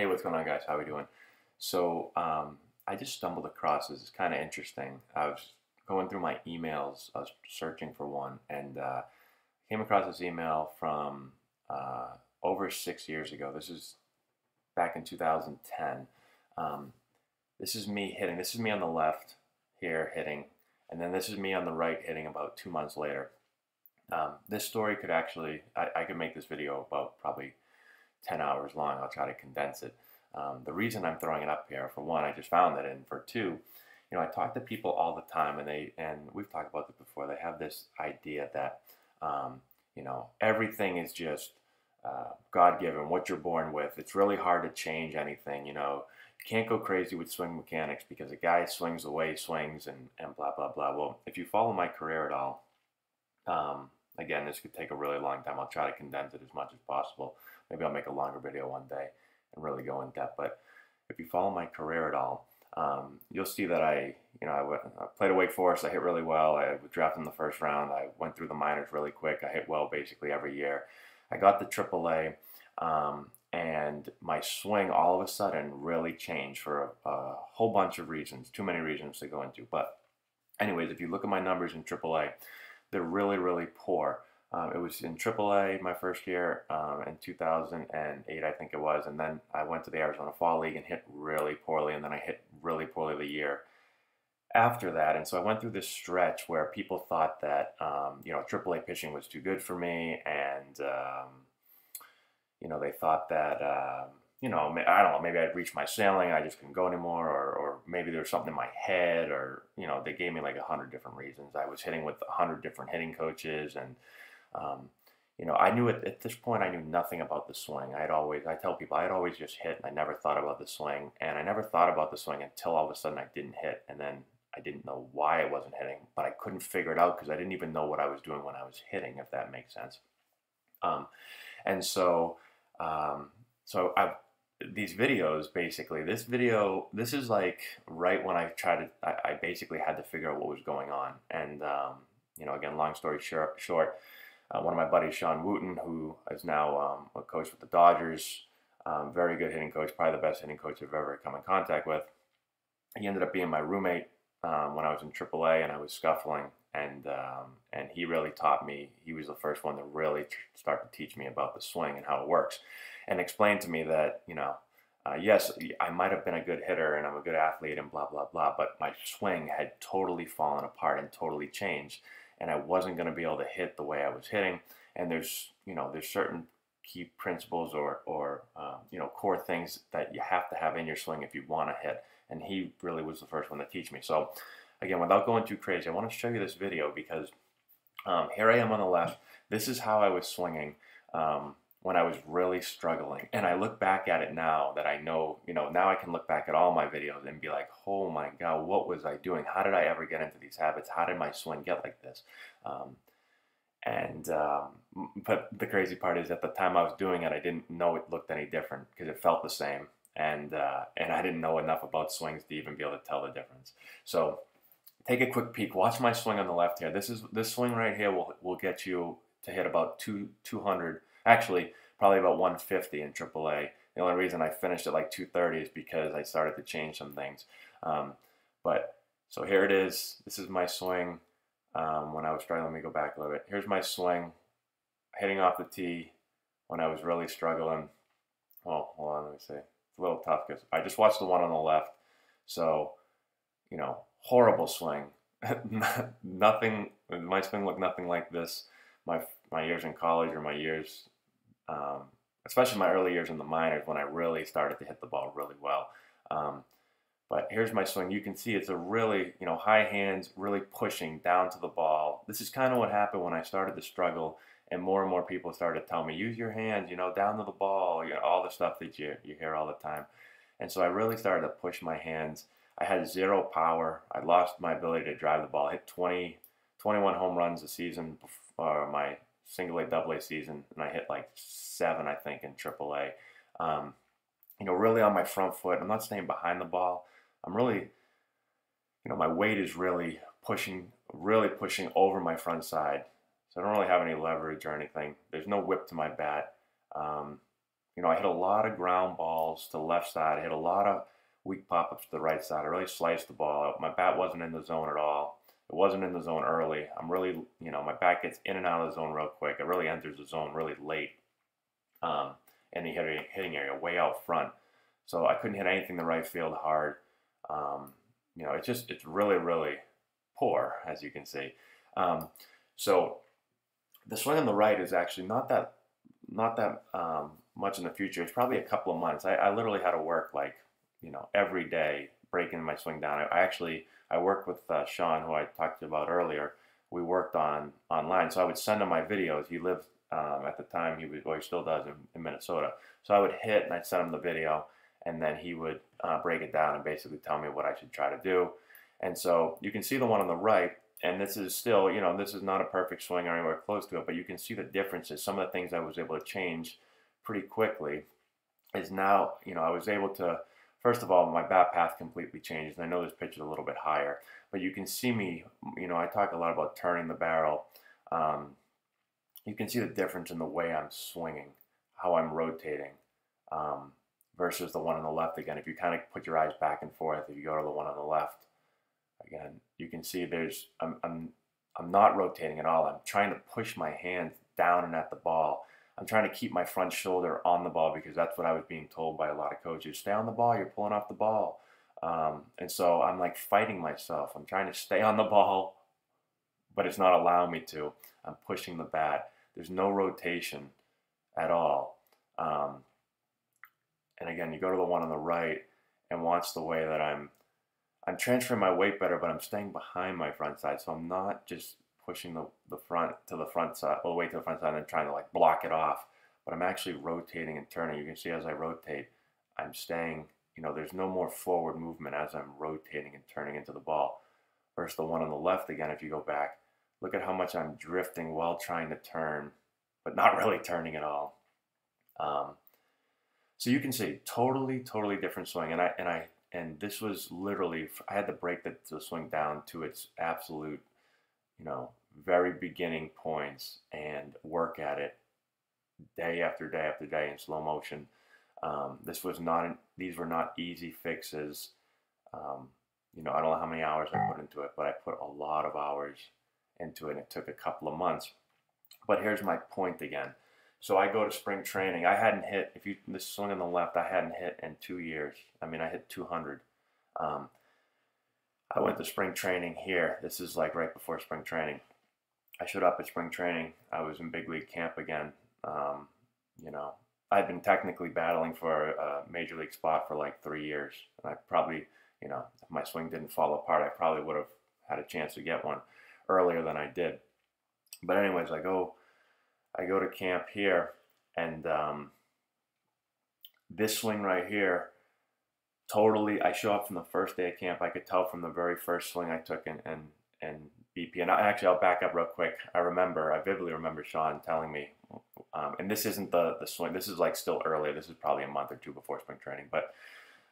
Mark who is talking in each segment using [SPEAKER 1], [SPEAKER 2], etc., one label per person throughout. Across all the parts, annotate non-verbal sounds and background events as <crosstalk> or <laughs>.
[SPEAKER 1] Hey, what's going on, guys? How are we doing? So, um, I just stumbled across this. It's kind of interesting. I was going through my emails. I was searching for one, and uh, came across this email from uh, over six years ago. This is back in 2010. Um, this is me hitting. This is me on the left here hitting, and then this is me on the right hitting about two months later. Um, this story could actually, I, I could make this video about probably 10 hours long. I'll try to condense it. Um, the reason I'm throwing it up here, for one, I just found it, and for two, you know, I talk to people all the time, and they, and we've talked about this before. They have this idea that, um, you know, everything is just uh, God given, what you're born with. It's really hard to change anything. You know, you can't go crazy with swing mechanics because a guy swings the way he swings, and and blah blah blah. Well, if you follow my career at all, um, again, this could take a really long time. I'll try to condense it as much as possible. Maybe I'll make a longer video one day and really go in depth. But if you follow my career at all, um, you'll see that I, you know, I, went, I played at Wake Forest. I hit really well. I was drafted in the first round. I went through the minors really quick. I hit well basically every year. I got the AAA, um, and my swing all of a sudden really changed for a, a, whole bunch of reasons. Too many reasons to go into. But, anyways, if you look at my numbers in AAA, they're really, really poor. Um, it was in AAA my first year um, in 2008, I think it was, and then I went to the Arizona Fall League and hit really poorly, and then I hit really poorly the year after that. And so I went through this stretch where people thought that um, you know AAA pitching was too good for me, and um, you know they thought that um, you know I don't know maybe I'd reached my ceiling, I just couldn't go anymore, or, or maybe there was something in my head, or you know they gave me like a hundred different reasons. I was hitting with a hundred different hitting coaches and um, you know, I knew at, at, this point I knew nothing about the swing. I had always, I tell people, I had always just hit, and I never thought about the swing, and I never thought about the swing until all of a sudden I didn't hit, and then I didn't know why I wasn't hitting, but I couldn't figure it out because I didn't even know what I was doing when I was hitting, if that makes sense. Um, and so, um, so I, these videos basically, this video, this is like right when I tried to, I, I basically had to figure out what was going on, and um, you know, again, long story short, short uh, one of my buddies, Sean Wooten, who is now um, a coach with the Dodgers, um, very good hitting coach, probably the best hitting coach I've ever come in contact with. He ended up being my roommate um, when I was in AAA and I was scuffling, and um, and he really taught me. He was the first one to really start to teach me about the swing and how it works, and explained to me that you know. Uh, yes, I might have been a good hitter and I'm a good athlete and blah, blah, blah, but my swing had totally fallen apart and totally changed and I wasn't going to be able to hit the way I was hitting. And there's, you know, there's certain key principles or, or um, you know, core things that you have to have in your swing if you want to hit. And he really was the first one to teach me. So, again, without going too crazy, I want to show you this video because um, here I am on the left. This is how I was swinging. Um, when I was really struggling. And I look back at it now that I know, you know, now I can look back at all my videos and be like, oh my God, what was I doing? How did I ever get into these habits? How did my swing get like this? Um, and, um, but the crazy part is at the time I was doing it, I didn't know it looked any different because it felt the same. And, uh, and I didn't know enough about swings to even be able to tell the difference. So take a quick peek. Watch my swing on the left here. This is this swing right here will, will get you to hit about two, 200 Actually, probably about 150 in AAA. The only reason I finished at like 230 is because I started to change some things. Um, but so here it is. This is my swing um, when I was struggling. Let me go back a little bit. Here's my swing hitting off the tee when I was really struggling. Well, hold on, let me see. It's a little tough because I just watched the one on the left. So, you know, horrible swing. <laughs> nothing, my swing looked nothing like this my my years in college or my years, um, especially my early years in the minors when I really started to hit the ball really well. Um, but here's my swing. You can see it's a really, you know, high hands, really pushing down to the ball. This is kind of what happened when I started to struggle, and more and more people started to tell me, use your hands, you know, down to the ball, you know, all the stuff that you you hear all the time. And so I really started to push my hands. I had zero power. I lost my ability to drive the ball. I hit 20, 21 home runs a season or my single A, double A season, and I hit like seven, I think, in triple A. Um, you know, really on my front foot. I'm not staying behind the ball. I'm really, you know, my weight is really pushing, really pushing over my front side. So I don't really have any leverage or anything. There's no whip to my bat. Um, you know, I hit a lot of ground balls to the left side. I hit a lot of weak pop ups to the right side. I really sliced the ball out. My bat wasn't in the zone at all. It wasn't in the zone early. I'm really, you know, my back gets in and out of the zone real quick. It really enters the zone really late. Um, and the hitting, hitting area way out front. So I couldn't hit anything the right field hard. Um, you know, it's just, it's really, really poor, as you can see. Um, so the swing on the right is actually not that, not that um, much in the future. It's probably a couple of months. I, I literally had to work like, you know, every day breaking my swing down. I, I actually, I worked with uh, Sean, who I talked to about earlier. We worked on online, so I would send him my videos. He lived um, at the time. He was, well, he still does in, in, Minnesota. So I would hit and I'd send him the video, and then he would uh, break it down and basically tell me what I should try to do. And so you can see the one on the right, and this is still, you know, this is not a perfect swing or anywhere close to it, but you can see the differences. Some of the things I was able to change pretty quickly is now, you know, I was able to first of all, my bat path completely changed. And I know this pitch is a little bit higher, but you can see me, you know, I talk a lot about turning the barrel. Um, you can see the difference in the way I'm swinging, how I'm rotating, um, versus the one on the left. Again, if you kind of put your eyes back and forth, if you go to the one on the left, again, you can see there's, I'm, I'm, I'm not rotating at all. I'm trying to push my hand down and at the ball I'm trying to keep my front shoulder on the ball because that's what I was being told by a lot of coaches. Stay on the ball, you're pulling off the ball. Um, and so I'm like fighting myself. I'm trying to stay on the ball, but it's not allowing me to. I'm pushing the bat. There's no rotation at all. Um, and again, you go to the one on the right and watch the way that I'm I'm transferring my weight better, but I'm staying behind my front side. So I'm not just pushing the, the front to the front side, all the way to the front side, and trying to like block it off. But I'm actually rotating and turning. You can see as I rotate, I'm staying, you know, there's no more forward movement as I'm rotating and turning into the ball. Versus the one on the left, again, if you go back, look at how much I'm drifting while trying to turn, but not <laughs> really turning at all. Um, so you can see totally, totally different swing. And I, and I, and this was literally, I had to break the, the swing down to its absolute, you know, very beginning points and work at it day after day after day in slow motion. Um, this was not, these were not easy fixes. Um, you know, I don't know how many hours I put into it, but I put a lot of hours into it and it took a couple of months. But here's my point again. So I go to spring training. I hadn't hit, if you, this swing on the left, I hadn't hit in two years. I mean, I hit 200. Um, I went to spring training here. This is like right before spring training. I showed up at spring training. I was in big league camp again. Um, you know, I'd been technically battling for a major league spot for like three years, and I probably, you know, if my swing didn't fall apart, I probably would have had a chance to get one earlier than I did. But anyways, I go, I go to camp here, and um, this swing right here, totally. I show up from the first day of camp. I could tell from the very first swing I took, and and and And I, actually, I'll back up real quick. I remember, I vividly remember Sean telling me, um, and this isn't the the swing. This is like still early. This is probably a month or two before spring training. But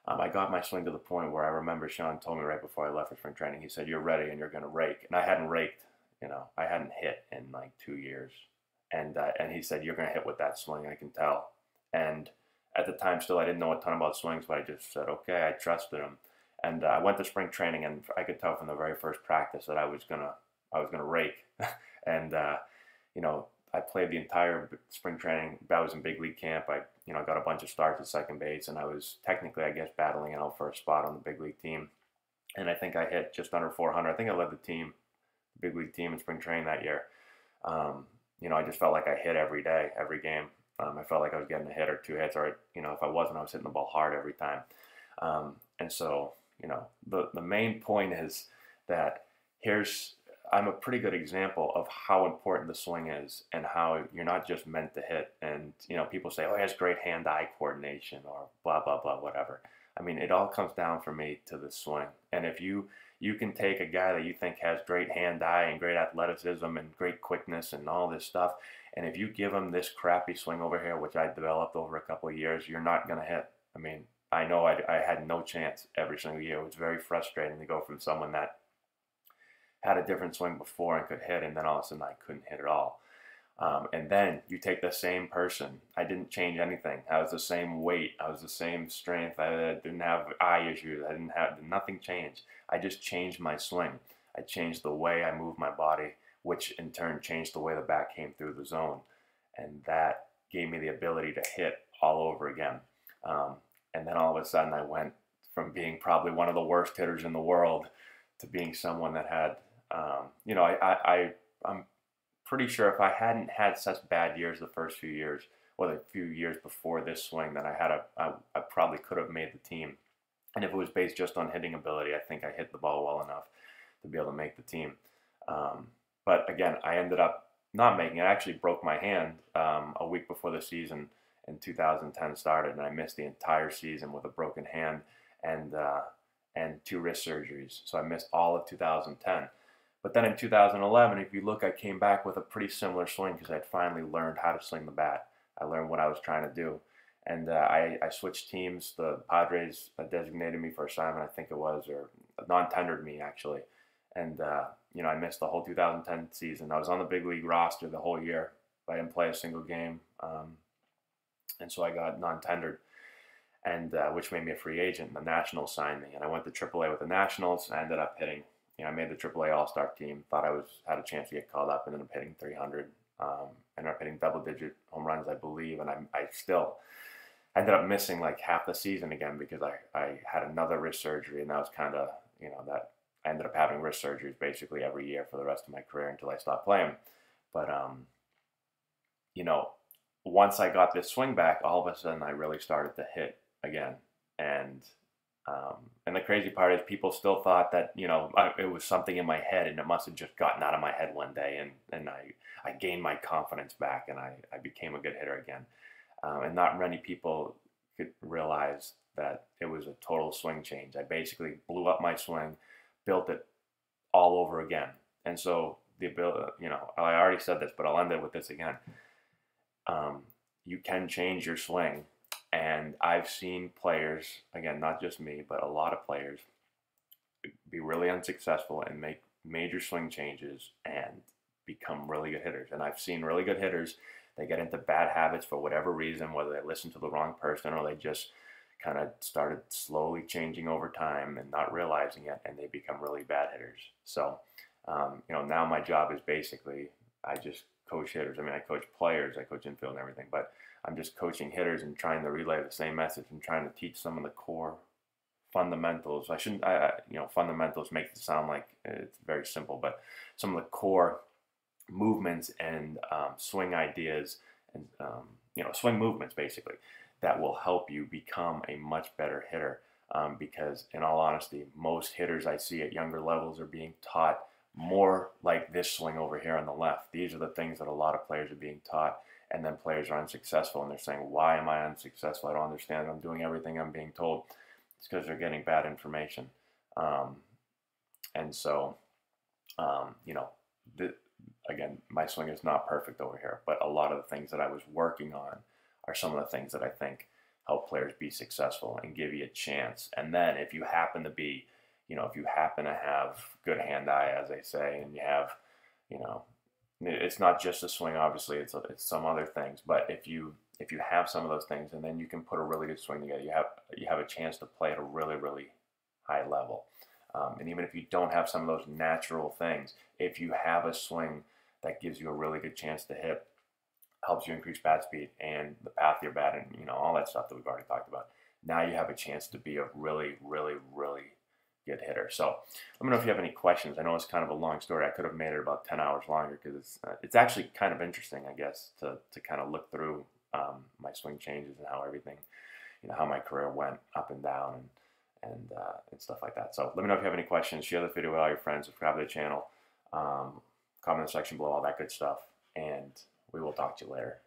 [SPEAKER 1] um, I got my swing to the point where I remember Sean told me right before I left for spring training. He said, "You're ready, and you're going to rake." And I hadn't raked. You know, I hadn't hit in like two years. And uh, and he said, "You're going to hit with that swing. I can tell." And at the time, still, I didn't know a ton about swings, but I just said, "Okay." I trusted him. And uh, I went to spring training, and I could tell from the very first practice that I was gonna I was gonna rake. <laughs> and uh, you know, I played the entire spring training. I was in big league camp. I you know got a bunch of starts at second base, and I was technically, I guess, battling out for a spot on the big league team. And I think I hit just under 400. I think I led the team, big league team in spring training that year. Um, you know, I just felt like I hit every day, every game. Um, I felt like I was getting a hit or two hits, or you know, if I wasn't, I was hitting the ball hard every time. Um, and so you know, the, the main point is that here's, I'm a pretty good example of how important the swing is and how you're not just meant to hit. And, you know, people say, oh, he has great hand-eye coordination or blah, blah, blah, whatever. I mean, it all comes down for me to the swing. And if you, you can take a guy that you think has great hand-eye and great athleticism and great quickness and all this stuff, and if you give him this crappy swing over here, which I developed over a couple of years, you're not going to hit. I mean, I know I, I had no chance every single year. It was very frustrating to go from someone that had a different swing before and could hit, and then all of a sudden I couldn't hit at all. Um, and then you take the same person. I didn't change anything. I was the same weight. I was the same strength. I didn't have eye issues. I didn't have nothing changed. I just changed my swing. I changed the way I moved my body, which in turn changed the way the bat came through the zone, and that gave me the ability to hit all over again. Um, and then all of a sudden, I went from being probably one of the worst hitters in the world to being someone that had, um, you know, I, I, I I'm pretty sure if I hadn't had such bad years the first few years, or the few years before this swing, that I had a, I, I probably could have made the team. And if it was based just on hitting ability, I think I hit the ball well enough to be able to make the team. Um, but again, I ended up not making it. I actually broke my hand um, a week before the season in 2010 started, and I missed the entire season with a broken hand and uh, and two wrist surgeries. So I missed all of 2010. But then in 2011, if you look, I came back with a pretty similar swing because I'd finally learned how to swing the bat. I learned what I was trying to do. And uh, I, I switched teams. The Padres uh, designated me for assignment, I think it was, or non-tendered me actually. And, uh, you know, I missed the whole 2010 season. I was on the big league roster the whole year. but I didn't play a single game. Um, and so I got non-tendered, and uh, which made me a free agent. The Nationals signed me, and I went to AAA with the Nationals. I ended up hitting you know, I made the AAA All Star team. Thought I was had a chance to get called up, and ended up hitting 300. Um, ended up hitting double digit home runs, I believe, and I, I still ended up missing like half the season again because I, I had another wrist surgery, and that was kind of you know that I ended up having wrist surgeries basically every year for the rest of my career until I stopped playing. But um, you know, once I got this swing back, all of a sudden I really started to hit again, and um, and the crazy part is people still thought that, you know, I, it was something in my head and it must have just gotten out of my head one day and, and I, I gained my confidence back and I, I became a good hitter again. Um, and not many people could realize that it was a total swing change. I basically blew up my swing, built it all over again. And so the ability, you know, I already said this, but I'll end it with this again. Um, you can change your swing and I've seen players, again, not just me, but a lot of players, be really unsuccessful and make major swing changes and become really good hitters. And I've seen really good hitters, they get into bad habits for whatever reason, whether they listen to the wrong person or they just kind of started slowly changing over time and not realizing it, and they become really bad hitters. So, um, you know, now my job is basically I just coach hitters. I mean, I coach players, I coach infield and everything, but I'm just coaching hitters and trying to relay the same message and trying to teach some of the core fundamentals. I shouldn't, I, you know, fundamentals make it sound like it's very simple, but some of the core movements and um, swing ideas and, um, you know, swing movements basically that will help you become a much better hitter. Um, because, in all honesty, most hitters I see at younger levels are being taught more like this swing over here on the left. These are the things that a lot of players are being taught and then players are unsuccessful and they're saying, Why am I unsuccessful? I don't understand. I'm doing everything I'm being told. It's because they're getting bad information. Um, and so, um, you know, the, again, my swing is not perfect over here, but a lot of the things that I was working on are some of the things that I think help players be successful and give you a chance. And then if you happen to be, you know, if you happen to have good hand eye, as they say, and you have, you know, it's not just a swing obviously it's, it's some other things but if you if you have some of those things and then you can put a really good swing together you have you have a chance to play at a really really high level. Um, and even if you don't have some of those natural things if you have a swing that gives you a really good chance to hit helps you increase bat speed and the path of your bat and you know all that stuff that we've already talked about now you have a chance to be a really really really good hitter. So let me know if you have any questions. I know it's kind of a long story. I could have made it about 10 hours longer because it's, uh, it's actually kind of interesting, I guess, to, to kind of look through um, my swing changes and how everything, you know, how my career went up and down and, and, uh, and stuff like that. So let me know if you have any questions. Share the video with all your friends. Subscribe to the channel. Um, comment in the section below, all that good stuff. And we will talk to you later.